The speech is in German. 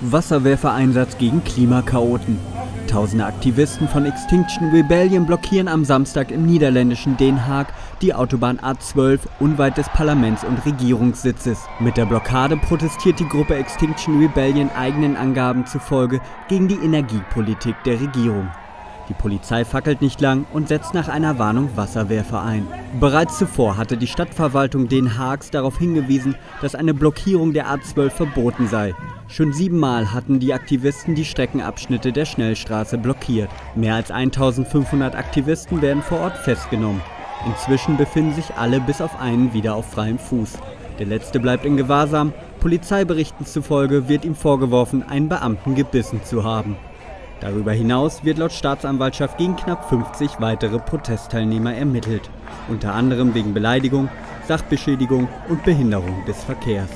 Wasserwerfereinsatz gegen Klimakaoten. Tausende Aktivisten von Extinction Rebellion blockieren am Samstag im niederländischen Den Haag die Autobahn A12 unweit des Parlaments- und Regierungssitzes. Mit der Blockade protestiert die Gruppe Extinction Rebellion eigenen Angaben zufolge gegen die Energiepolitik der Regierung. Die Polizei fackelt nicht lang und setzt nach einer Warnung Wasserwerfer ein. Bereits zuvor hatte die Stadtverwaltung Den Haags darauf hingewiesen, dass eine Blockierung der A12 verboten sei. Schon siebenmal hatten die Aktivisten die Streckenabschnitte der Schnellstraße blockiert. Mehr als 1500 Aktivisten werden vor Ort festgenommen. Inzwischen befinden sich alle bis auf einen wieder auf freiem Fuß. Der letzte bleibt in Gewahrsam. Polizeiberichten zufolge wird ihm vorgeworfen, einen Beamten gebissen zu haben. Darüber hinaus wird laut Staatsanwaltschaft gegen knapp 50 weitere Protestteilnehmer ermittelt, unter anderem wegen Beleidigung, Sachbeschädigung und Behinderung des Verkehrs.